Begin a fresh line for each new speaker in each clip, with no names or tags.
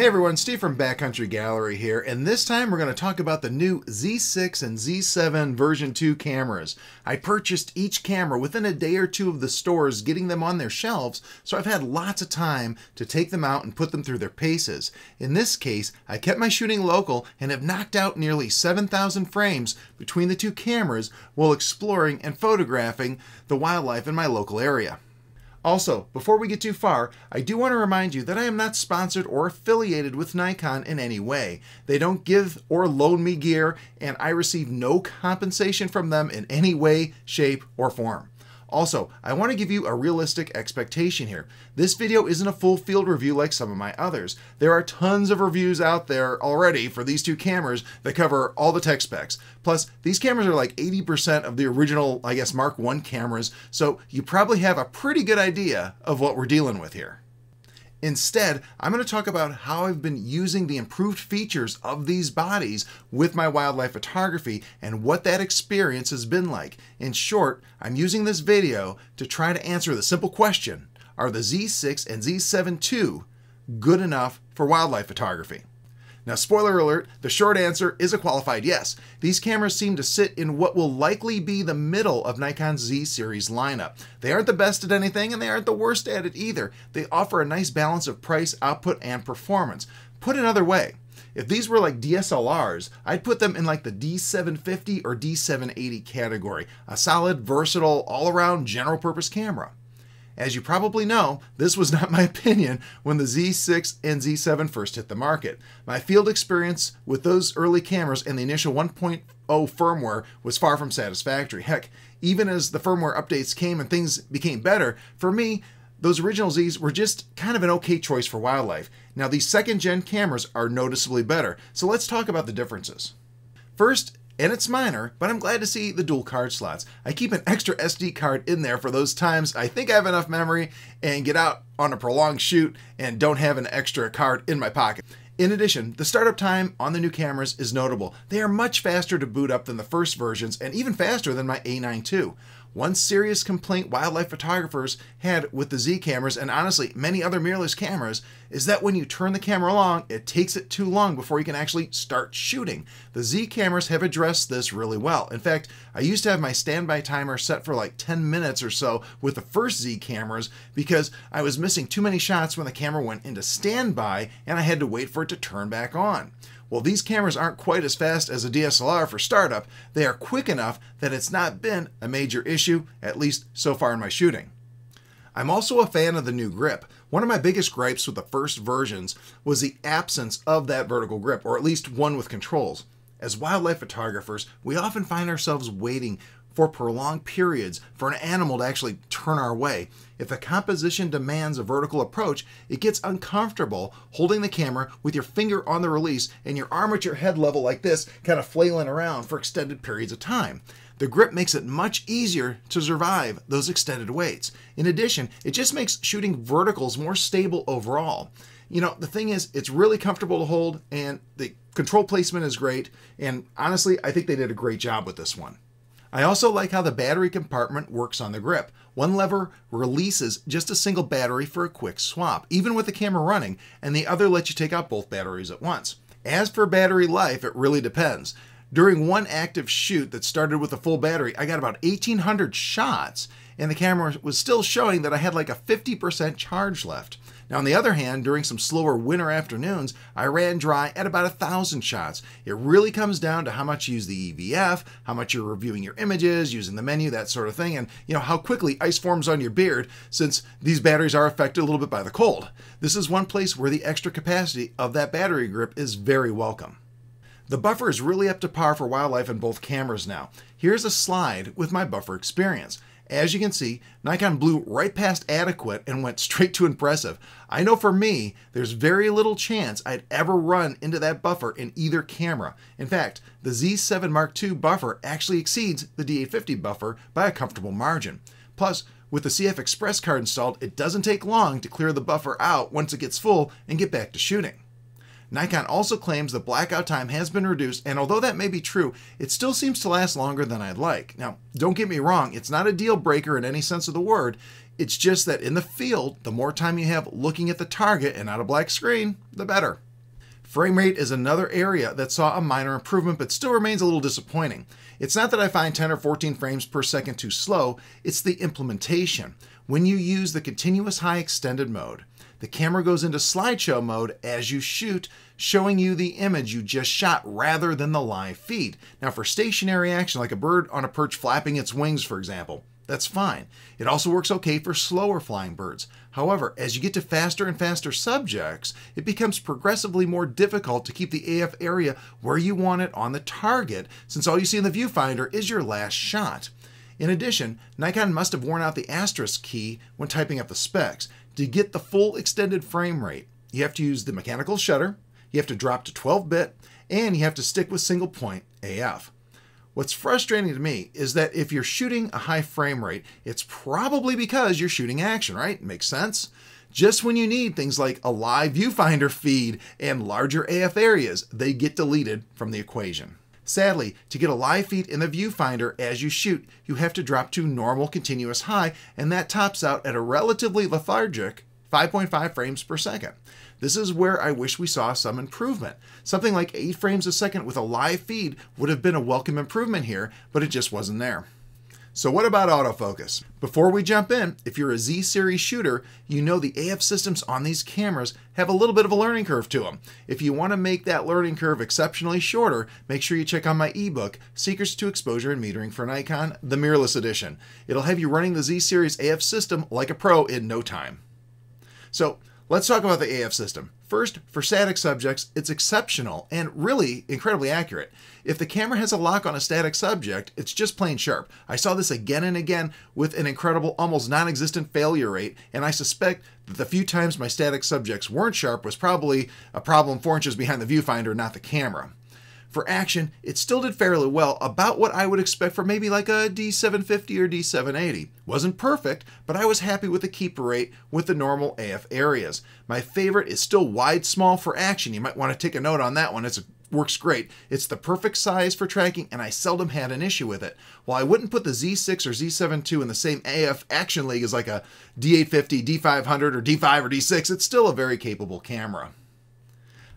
Hey everyone, Steve from Backcountry Gallery here, and this time we're going to talk about the new Z6 and Z7 version 2 cameras. I purchased each camera within a day or two of the stores getting them on their shelves, so I've had lots of time to take them out and put them through their paces. In this case, I kept my shooting local and have knocked out nearly 7,000 frames between the two cameras while exploring and photographing the wildlife in my local area. Also, before we get too far, I do want to remind you that I am not sponsored or affiliated with Nikon in any way. They don't give or loan me gear, and I receive no compensation from them in any way, shape, or form. Also, I want to give you a realistic expectation here. This video isn't a full field review like some of my others. There are tons of reviews out there already for these two cameras that cover all the tech specs. Plus, these cameras are like 80% of the original, I guess, Mark 1 cameras, so you probably have a pretty good idea of what we're dealing with here. Instead, I'm going to talk about how I've been using the improved features of these bodies with my wildlife photography and what that experience has been like. In short, I'm using this video to try to answer the simple question, are the Z6 and Z7 II good enough for wildlife photography? Now, spoiler alert, the short answer is a qualified yes. These cameras seem to sit in what will likely be the middle of Nikon's Z series lineup. They aren't the best at anything and they aren't the worst at it either. They offer a nice balance of price, output, and performance. Put another way, if these were like DSLRs, I'd put them in like the D750 or D780 category, a solid, versatile, all-around general purpose camera. As you probably know, this was not my opinion when the Z6 and Z7 first hit the market. My field experience with those early cameras and the initial 1.0 firmware was far from satisfactory. Heck, even as the firmware updates came and things became better, for me, those original Zs were just kind of an okay choice for wildlife. Now, these second gen cameras are noticeably better, so let's talk about the differences. First, and it's minor, but I'm glad to see the dual card slots. I keep an extra SD card in there for those times I think I have enough memory and get out on a prolonged shoot and don't have an extra card in my pocket. In addition, the startup time on the new cameras is notable. They are much faster to boot up than the first versions and even faster than my A9 II. One serious complaint wildlife photographers had with the Z cameras, and honestly many other mirrorless cameras, is that when you turn the camera along, it takes it too long before you can actually start shooting. The Z cameras have addressed this really well. In fact, I used to have my standby timer set for like 10 minutes or so with the first Z cameras because I was missing too many shots when the camera went into standby and I had to wait for it to turn back on. Well, these cameras aren't quite as fast as a DSLR for startup, they are quick enough that it's not been a major issue, at least so far in my shooting. I'm also a fan of the new grip. One of my biggest gripes with the first versions was the absence of that vertical grip, or at least one with controls. As wildlife photographers, we often find ourselves waiting for prolonged periods for an animal to actually turn our way. If the composition demands a vertical approach, it gets uncomfortable holding the camera with your finger on the release and your arm at your head level like this, kind of flailing around for extended periods of time. The grip makes it much easier to survive those extended waits. In addition, it just makes shooting verticals more stable overall. You know, the thing is, it's really comfortable to hold and the control placement is great. And honestly, I think they did a great job with this one. I also like how the battery compartment works on the grip. One lever releases just a single battery for a quick swap, even with the camera running, and the other lets you take out both batteries at once. As for battery life, it really depends. During one active shoot that started with a full battery, I got about 1800 shots, and the camera was still showing that I had like a 50% charge left. Now, on the other hand, during some slower winter afternoons, I ran dry at about a thousand shots. It really comes down to how much you use the EVF, how much you're reviewing your images, using the menu, that sort of thing, and you know how quickly ice forms on your beard since these batteries are affected a little bit by the cold. This is one place where the extra capacity of that battery grip is very welcome. The buffer is really up to par for wildlife in both cameras now. Here's a slide with my buffer experience. As you can see, Nikon blew right past adequate and went straight to impressive. I know for me, there's very little chance I'd ever run into that buffer in either camera. In fact, the Z7 Mark II buffer actually exceeds the D850 buffer by a comfortable margin. Plus, with the CF Express card installed, it doesn't take long to clear the buffer out once it gets full and get back to shooting. Nikon also claims the blackout time has been reduced, and although that may be true, it still seems to last longer than I'd like. Now, don't get me wrong, it's not a deal breaker in any sense of the word. It's just that in the field, the more time you have looking at the target and not a black screen, the better. Frame rate is another area that saw a minor improvement but still remains a little disappointing. It's not that I find 10 or 14 frames per second too slow, it's the implementation. When you use the continuous high extended mode, the camera goes into slideshow mode as you shoot, showing you the image you just shot rather than the live feed. Now, for stationary action, like a bird on a perch flapping its wings, for example, that's fine. It also works okay for slower flying birds. However, as you get to faster and faster subjects, it becomes progressively more difficult to keep the AF area where you want it on the target, since all you see in the viewfinder is your last shot. In addition, Nikon must have worn out the asterisk key when typing up the specs. To get the full extended frame rate, you have to use the mechanical shutter, you have to drop to 12 bit, and you have to stick with single point AF. What's frustrating to me is that if you're shooting a high frame rate, it's probably because you're shooting action, right? Makes sense? Just when you need things like a live viewfinder feed and larger AF areas, they get deleted from the equation. Sadly, to get a live feed in the viewfinder as you shoot, you have to drop to normal continuous high, and that tops out at a relatively lethargic 5.5 frames per second. This is where I wish we saw some improvement. Something like 8 frames a second with a live feed would have been a welcome improvement here, but it just wasn't there. So what about autofocus? Before we jump in, if you're a Z series shooter, you know the AF systems on these cameras have a little bit of a learning curve to them. If you want to make that learning curve exceptionally shorter, make sure you check out my ebook, Secrets to Exposure and Metering for Nikon, the mirrorless edition. It'll have you running the Z series AF system like a pro in no time. So let's talk about the AF system. First, for static subjects, it's exceptional and really incredibly accurate. If the camera has a lock on a static subject, it's just plain sharp. I saw this again and again with an incredible, almost non-existent failure rate, and I suspect that the few times my static subjects weren't sharp was probably a problem four inches behind the viewfinder, not the camera. For action, it still did fairly well, about what I would expect for maybe like a D750 or D780. Wasn't perfect, but I was happy with the keeper rate with the normal AF areas. My favorite is still wide small for action. You might want to take a note on that one. It works great. It's the perfect size for tracking, and I seldom had an issue with it. While I wouldn't put the Z6 or Z7 II in the same AF action league as like a D850, D500, or D5 or D6, it's still a very capable camera.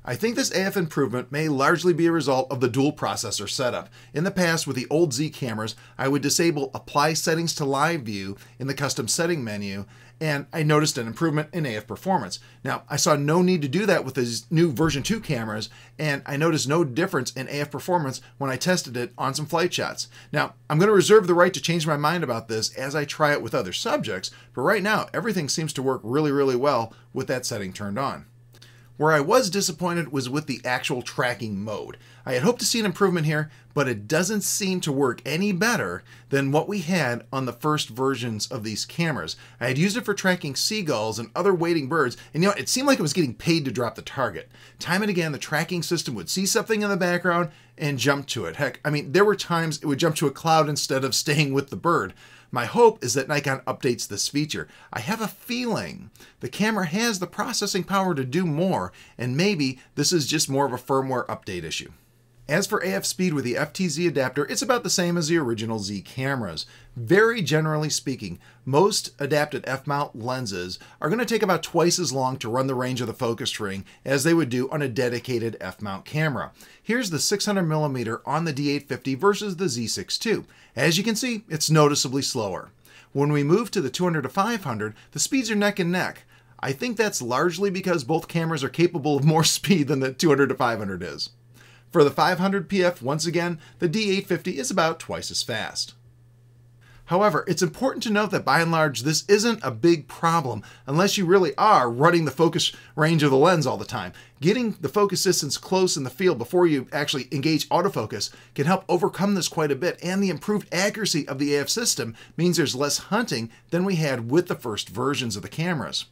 I think this AF improvement may largely be a result of the dual processor setup. In the past, with the old Z cameras, I would disable Apply Settings to Live View in the custom setting menu, and I noticed an improvement in AF performance. Now, I saw no need to do that with the new version 2 cameras, and I noticed no difference in AF performance when I tested it on some flight shots. Now, I'm going to reserve the right to change my mind about this as I try it with other subjects, but right now, everything seems to work really, really well with that setting turned on. Where I was disappointed was with the actual tracking mode. I had hoped to see an improvement here, but it doesn't seem to work any better than what we had on the first versions of these cameras. I had used it for tracking seagulls and other wading birds, and you know, it seemed like it was getting paid to drop the target. Time and again, the tracking system would see something in the background and jump to it. Heck, I mean, there were times it would jump to a cloud instead of staying with the bird. My hope is that Nikon updates this feature. I have a feeling the camera has the processing power to do more, and maybe this is just more of a firmware update issue. As for AF speed with the FTZ adapter, it's about the same as the original Z cameras. Very generally speaking, most adapted f-mount lenses are going to take about twice as long to run the range of the focus ring as they would do on a dedicated f-mount camera. Here's the 600mm on the D850 versus the Z6 II. As you can see, it's noticeably slower. When we move to the 200 to 500, the speeds are neck and neck. I think that's largely because both cameras are capable of more speed than the 200 to 500 is. For the 500 PF, once again, the D850 is about twice as fast. However, it's important to note that by and large, this isn't a big problem unless you really are running the focus range of the lens all the time. Getting the focus distance close in the field before you actually engage autofocus can help overcome this quite a bit, and the improved accuracy of the AF system means there's less hunting than we had with the first versions of the cameras.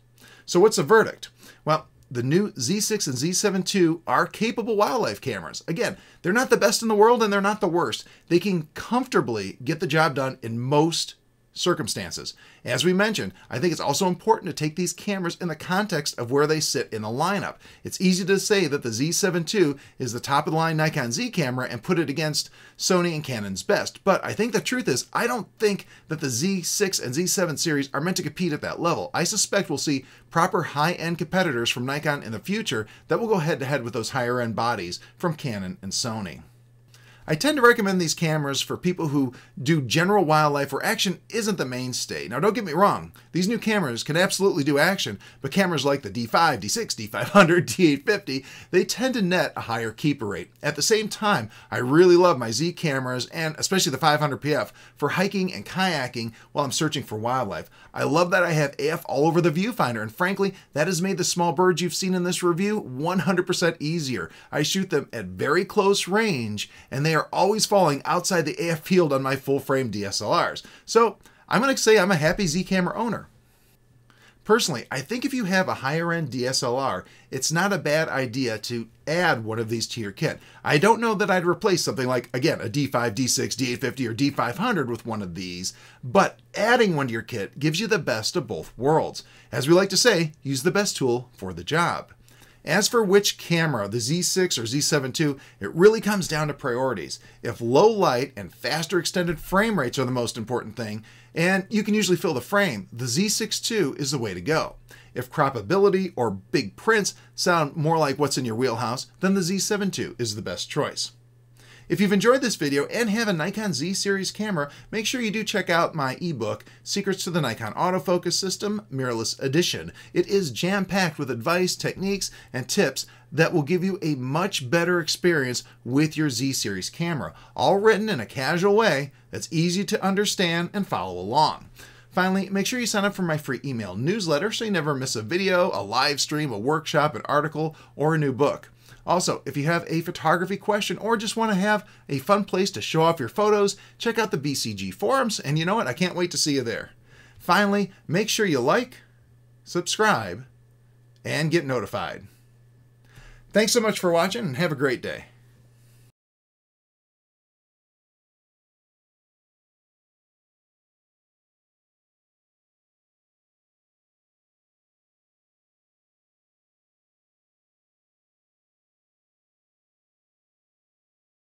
So what's the verdict? Well, the new Z6 and Z7 II are capable wildlife cameras. Again, they're not the best in the world and they're not the worst. They can comfortably get the job done in most circumstances. As we mentioned, I think it's also important to take these cameras in the context of where they sit in the lineup. It's easy to say that the Z7 II is the top of the line Nikon Z camera and put it against Sony and Canon's best, but I think the truth is I don't think that the Z6 and Z7 series are meant to compete at that level. I suspect we'll see proper high-end competitors from Nikon in the future that will go head-to-head -head with those higher-end bodies from Canon and Sony. I tend to recommend these cameras for people who do general wildlife where action isn't the mainstay. Now don't get me wrong, these new cameras can absolutely do action, but cameras like the D5, D6, D500, D850, they tend to net a higher keeper rate. At the same time, I really love my Z cameras and especially the 500 PF for hiking and kayaking while I'm searching for wildlife. I love that I have AF all over the viewfinder and frankly, that has made the small birds you've seen in this review 100% easier. I shoot them at very close range and they they are always falling outside the AF field on my full frame DSLRs. So I'm going to say I'm a happy Z camera owner. Personally, I think if you have a higher end DSLR, it's not a bad idea to add one of these to your kit. I don't know that I'd replace something like, again, a D5, D6, D850, or D500 with one of these, but adding one to your kit gives you the best of both worlds. As we like to say, use the best tool for the job. As for which camera, the Z6 or Z7 II, it really comes down to priorities. If low light and faster extended frame rates are the most important thing, and you can usually fill the frame, the Z6 II is the way to go. If croppability or big prints sound more like what's in your wheelhouse, then the Z7 II is the best choice. If you've enjoyed this video and have a Nikon Z series camera, make sure you do check out my ebook, Secrets to the Nikon Autofocus System Mirrorless Edition. It is jam-packed with advice, techniques, and tips that will give you a much better experience with your Z series camera, all written in a casual way that's easy to understand and follow along. Finally, make sure you sign up for my free email newsletter so you never miss a video, a live stream, a workshop, an article, or a new book. Also, if you have a photography question or just want to have a fun place to show off your photos, check out the BCG forums, and you know what? I can't wait to see you there. Finally, make sure you like, subscribe, and get notified. Thanks so much for watching, and have a great day.